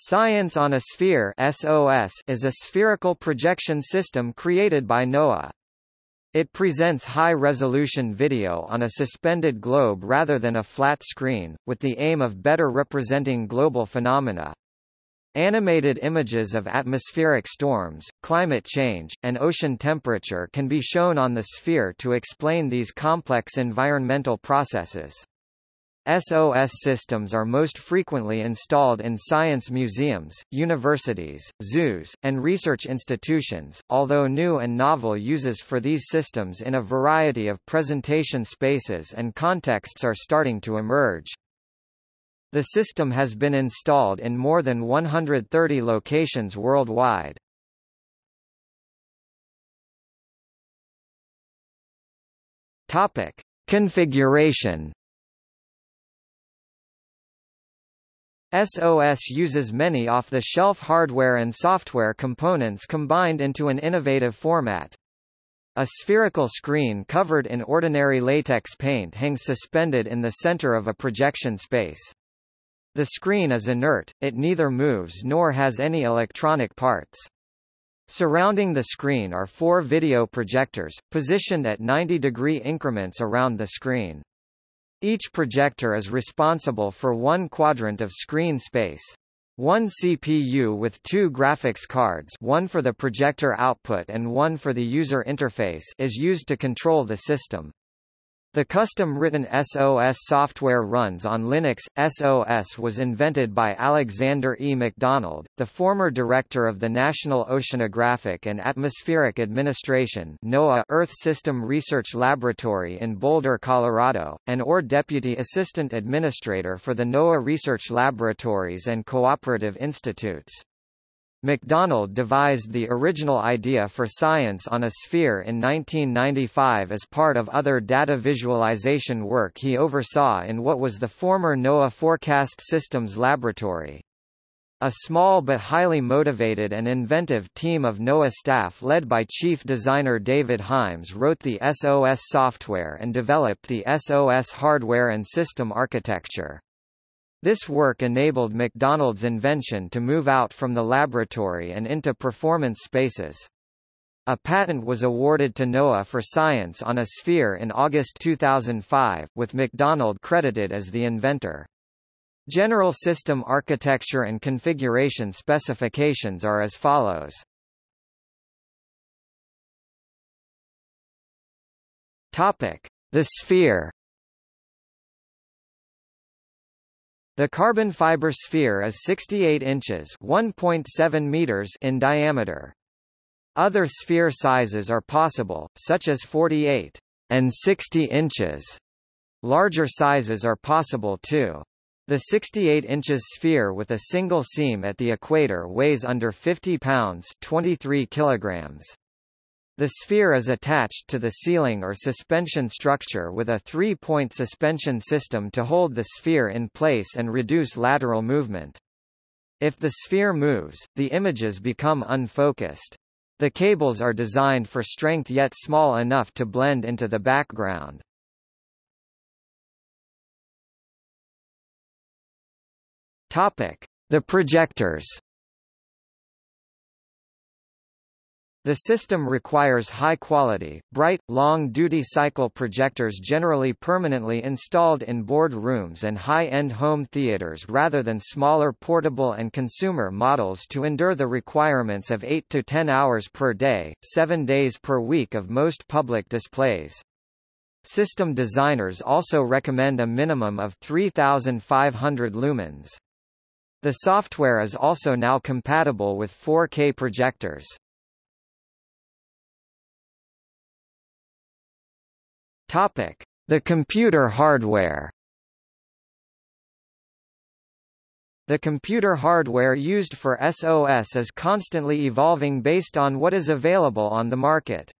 Science on a Sphere SOS is a spherical projection system created by NOAA. It presents high-resolution video on a suspended globe rather than a flat screen, with the aim of better representing global phenomena. Animated images of atmospheric storms, climate change, and ocean temperature can be shown on the sphere to explain these complex environmental processes. SOS systems are most frequently installed in science museums, universities, zoos, and research institutions, although new and novel uses for these systems in a variety of presentation spaces and contexts are starting to emerge. The system has been installed in more than 130 locations worldwide. Topic: Configuration SOS uses many off-the-shelf hardware and software components combined into an innovative format. A spherical screen covered in ordinary latex paint hangs suspended in the center of a projection space. The screen is inert, it neither moves nor has any electronic parts. Surrounding the screen are four video projectors, positioned at 90-degree increments around the screen. Each projector is responsible for one quadrant of screen space. One CPU with two graphics cards one for the projector output and one for the user interface is used to control the system. The custom-written SOS software runs on Linux. SOS was invented by Alexander E. MacDonald, the former director of the National Oceanographic and Atmospheric Administration NOAA Earth System Research Laboratory in Boulder, Colorado, and or Deputy Assistant Administrator for the NOAA Research Laboratories and Cooperative Institutes. MacDonald devised the original idea for Science on a Sphere in 1995 as part of other data visualization work he oversaw in what was the former NOAA Forecast Systems Laboratory. A small but highly motivated and inventive team of NOAA staff led by chief designer David Himes wrote the SOS software and developed the SOS hardware and system architecture. This work enabled MacDonald's invention to move out from the laboratory and into performance spaces. A patent was awarded to NOAA for science on a sphere in August 2005, with MacDonald credited as the inventor. General system architecture and configuration specifications are as follows. Topic: The sphere The carbon fiber sphere is 68 inches (1.7 meters) in diameter. Other sphere sizes are possible, such as 48 and 60 inches. Larger sizes are possible too. The 68 inches sphere with a single seam at the equator weighs under 50 pounds 23 kilograms. The sphere is attached to the ceiling or suspension structure with a three-point suspension system to hold the sphere in place and reduce lateral movement. If the sphere moves, the images become unfocused. The cables are designed for strength yet small enough to blend into the background. Topic: The projectors. The system requires high-quality, bright, long-duty cycle projectors generally permanently installed in board rooms and high-end home theaters rather than smaller portable and consumer models to endure the requirements of 8 to 10 hours per day, 7 days per week of most public displays. System designers also recommend a minimum of 3,500 lumens. The software is also now compatible with 4K projectors. Topic: The computer hardware. The computer hardware used for SOS is constantly evolving based on what is available on the market.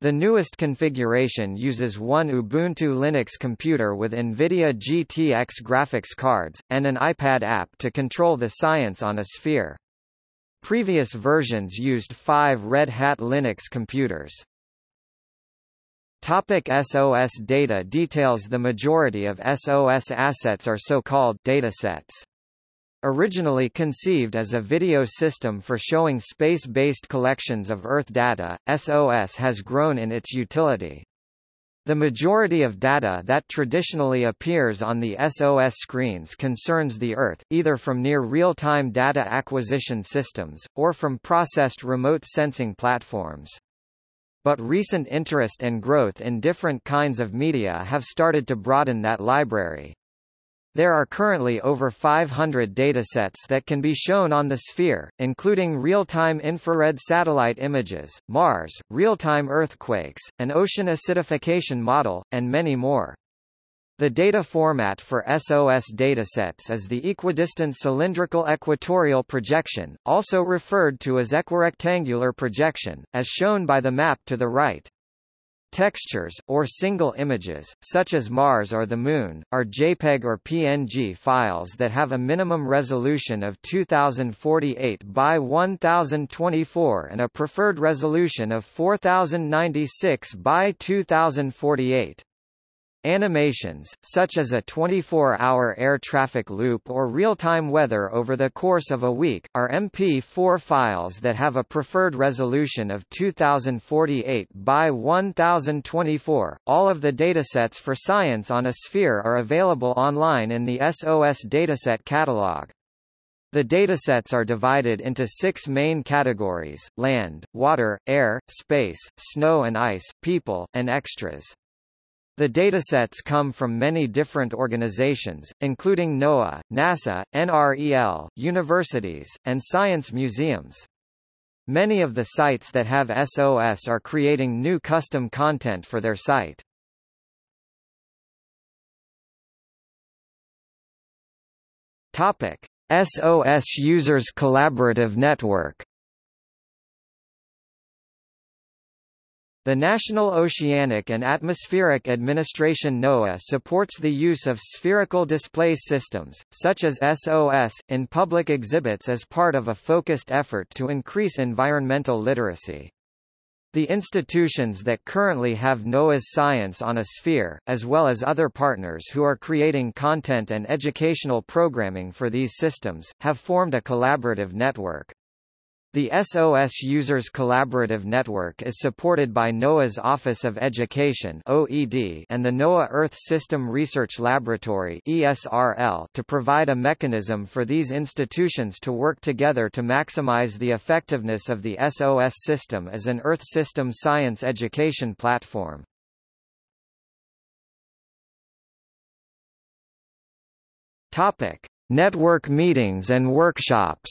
The newest configuration uses one Ubuntu Linux computer with NVIDIA GTX graphics cards, and an iPad app to control the science on a sphere. Previous versions used five Red Hat Linux computers. Topic SOS data details The majority of SOS assets are so-called datasets. Originally conceived as a video system for showing space-based collections of Earth data, SOS has grown in its utility. The majority of data that traditionally appears on the SOS screens concerns the Earth, either from near real-time data acquisition systems, or from processed remote sensing platforms. But recent interest and growth in different kinds of media have started to broaden that library. There are currently over 500 datasets that can be shown on the sphere, including real-time infrared satellite images, Mars, real-time earthquakes, an ocean acidification model, and many more. The data format for SOS datasets is the equidistant cylindrical equatorial projection, also referred to as equirectangular projection, as shown by the map to the right. Textures, or single images, such as Mars or the Moon, are JPEG or PNG files that have a minimum resolution of 2048 by 1024 and a preferred resolution of 4096 by 2048. Animations, such as a 24-hour air traffic loop or real-time weather over the course of a week, are MP4 files that have a preferred resolution of 2048 by 1024. All of the datasets for science on a sphere are available online in the SOS dataset catalog. The datasets are divided into six main categories, land, water, air, space, snow and ice, people, and extras. The datasets come from many different organizations, including NOAA, NASA, NREL, universities, and science museums. Many of the sites that have SOS are creating new custom content for their site. Topic: SOS Users Collaborative Network The National Oceanic and Atmospheric Administration NOAA supports the use of spherical display systems, such as SOS, in public exhibits as part of a focused effort to increase environmental literacy. The institutions that currently have NOAA's science on a sphere, as well as other partners who are creating content and educational programming for these systems, have formed a collaborative network. The SOS Users Collaborative Network is supported by NOAA's Office of Education (OED) and the NOAA Earth System Research Laboratory (ESRL) to provide a mechanism for these institutions to work together to maximize the effectiveness of the SOS system as an Earth system science education platform. Topic: Network meetings and workshops.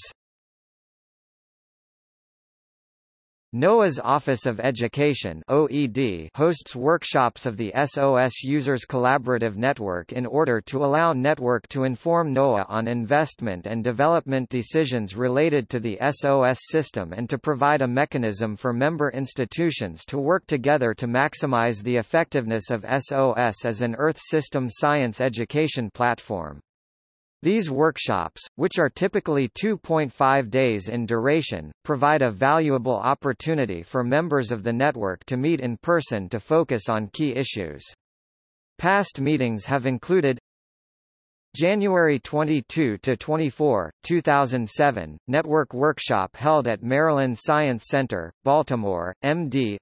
NOAA's Office of Education OED hosts workshops of the SOS Users Collaborative Network in order to allow network to inform NOAA on investment and development decisions related to the SOS system and to provide a mechanism for member institutions to work together to maximize the effectiveness of SOS as an Earth system science education platform. These workshops, which are typically 2.5 days in duration, provide a valuable opportunity for members of the network to meet in person to focus on key issues. Past meetings have included January 22 to 24, 2007, network workshop held at Maryland Science Center, Baltimore, MD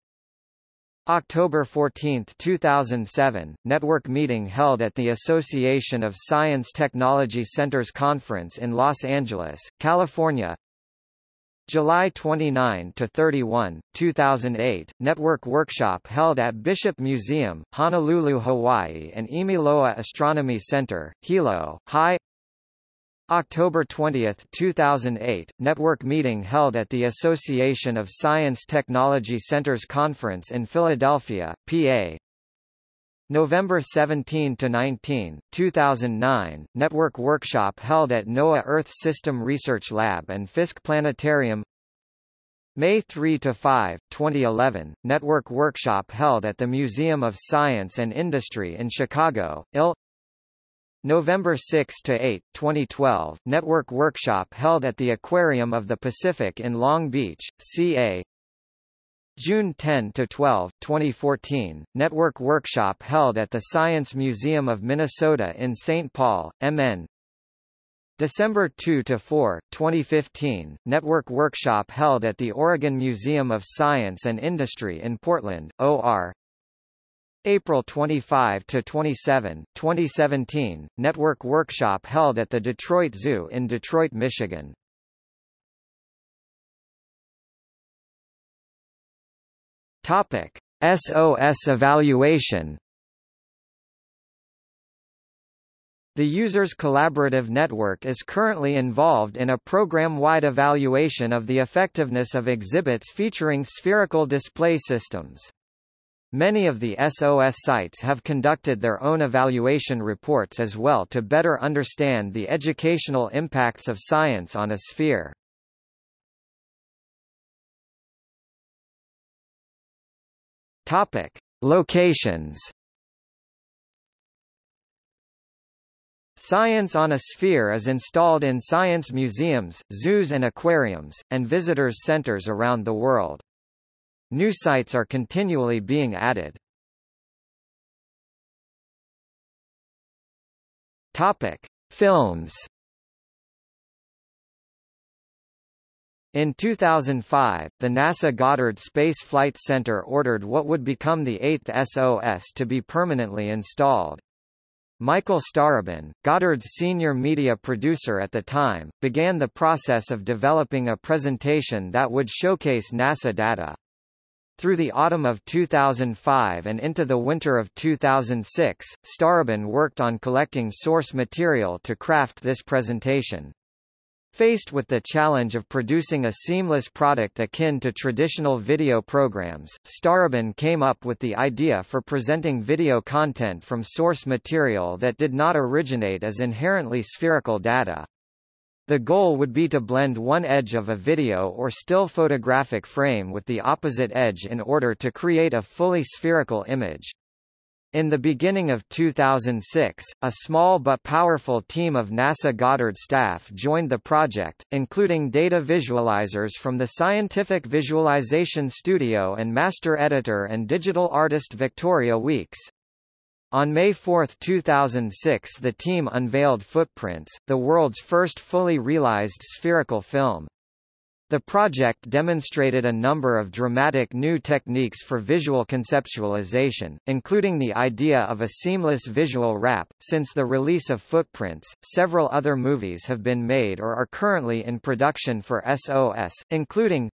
October 14, 2007, network meeting held at the Association of Science Technology Centers Conference in Los Angeles, California. July 29 to 31, 2008, network workshop held at Bishop Museum, Honolulu, Hawaii and Imiloa Astronomy Center, Hilo, High October 20, 2008, network meeting held at the Association of Science Technology Centers Conference in Philadelphia, PA. November 17 to 19, 2009, network workshop held at NOAA Earth System Research Lab and Fiske Planetarium. May 3 to 5, 2011, network workshop held at the Museum of Science and Industry in Chicago, Ill. November 6 to 8, 2012, network workshop held at the Aquarium of the Pacific in Long Beach, CA. June 10 to 12, 2014, network workshop held at the Science Museum of Minnesota in St. Paul, MN. December 2 to 4, 2015, network workshop held at the Oregon Museum of Science and Industry in Portland, OR. April 25 to 27, 2017, network workshop held at the Detroit Zoo in Detroit, Michigan. Topic: SOS evaluation The Users Collaborative Network is currently involved in a program-wide evaluation of the effectiveness of exhibits featuring spherical display systems. Many of the SOS sites have conducted their own evaluation reports as well to better understand the educational impacts of science on a sphere. Topic: Locations Science on a Sphere is installed in science museums, zoos and aquariums, and visitors centers around the world. New sites are continually being added. Topic: Films. In 2005, the NASA Goddard Space Flight Center ordered what would become the eighth SOS to be permanently installed. Michael Starobin, Goddard's senior media producer at the time, began the process of developing a presentation that would showcase NASA data. Through the autumn of 2005 and into the winter of 2006, Starobin worked on collecting source material to craft this presentation. Faced with the challenge of producing a seamless product akin to traditional video programs, Starobin came up with the idea for presenting video content from source material that did not originate as inherently spherical data. The goal would be to blend one edge of a video or still photographic frame with the opposite edge in order to create a fully spherical image. In the beginning of 2006, a small but powerful team of NASA Goddard staff joined the project, including data visualizers from the Scientific Visualization Studio and master editor and digital artist Victoria Weeks. On May 4, 2006 the team unveiled Footprints, the world's first fully realized spherical film. The project demonstrated a number of dramatic new techniques for visual conceptualization, including the idea of a seamless visual wrap. Since the release of Footprints, several other movies have been made or are currently in production for SOS, including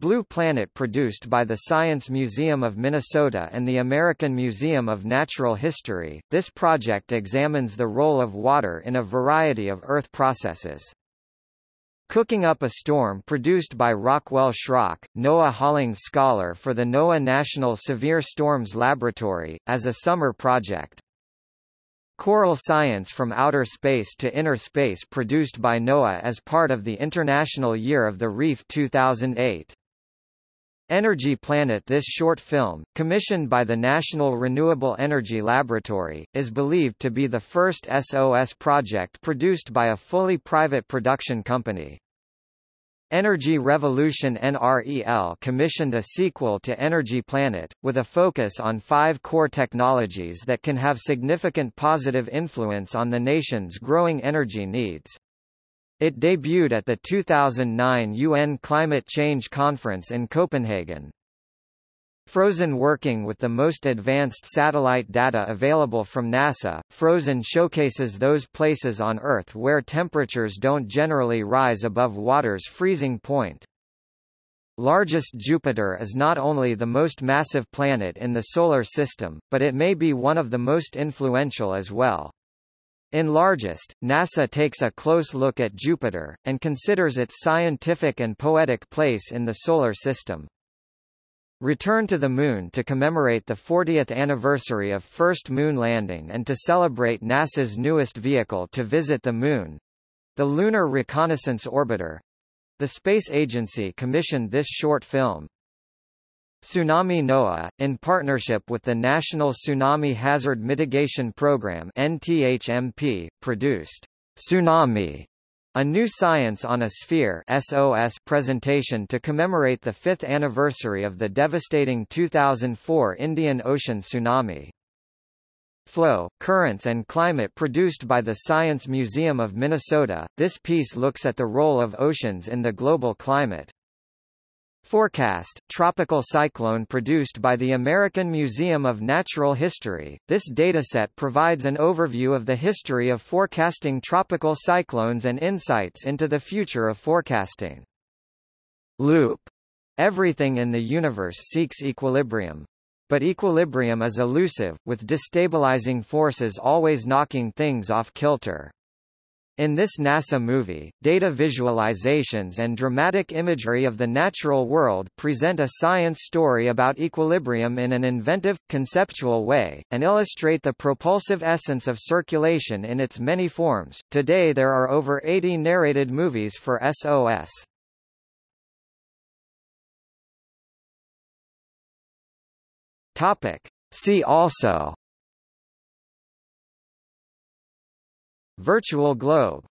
Blue Planet produced by the Science Museum of Minnesota and the American Museum of Natural History. This project examines the role of water in a variety of Earth processes. Cooking Up a Storm produced by Rockwell Schrock, NOAA Hollings Scholar for the NOAA National Severe Storms Laboratory, as a summer project. Coral Science from Outer Space to Inner Space produced by NOAA as part of the International Year of the Reef 2008. Energy Planet This short film, commissioned by the National Renewable Energy Laboratory, is believed to be the first SOS project produced by a fully private production company. Energy Revolution NREL commissioned a sequel to Energy Planet, with a focus on five core technologies that can have significant positive influence on the nation's growing energy needs. It debuted at the 2009 UN Climate Change Conference in Copenhagen. Frozen working with the most advanced satellite data available from NASA, Frozen showcases those places on Earth where temperatures don't generally rise above water's freezing point. Largest Jupiter is not only the most massive planet in the Solar System, but it may be one of the most influential as well. In largest, NASA takes a close look at Jupiter, and considers its scientific and poetic place in the Solar System. Return to the Moon to commemorate the 40th anniversary of first moon landing and to celebrate NASA's newest vehicle to visit the Moon—the Lunar Reconnaissance Orbiter. The space agency commissioned this short film. Tsunami NOAA, in partnership with the National Tsunami Hazard Mitigation Program NTHMP, produced Tsunami, a new Science on a Sphere SOS presentation to commemorate the fifth anniversary of the devastating 2004 Indian Ocean tsunami. flow, currents and climate produced by the Science Museum of Minnesota. This piece looks at the role of oceans in the global climate. Forecast, tropical cyclone produced by the American Museum of Natural History. This dataset provides an overview of the history of forecasting tropical cyclones and insights into the future of forecasting. Loop. Everything in the universe seeks equilibrium. But equilibrium is elusive, with destabilizing forces always knocking things off kilter. In this NASA movie, data visualizations and dramatic imagery of the natural world present a science story about equilibrium in an inventive, conceptual way, and illustrate the propulsive essence of circulation in its many forms. Today there are over 80 narrated movies for SOS. Topic. See also Virtual globe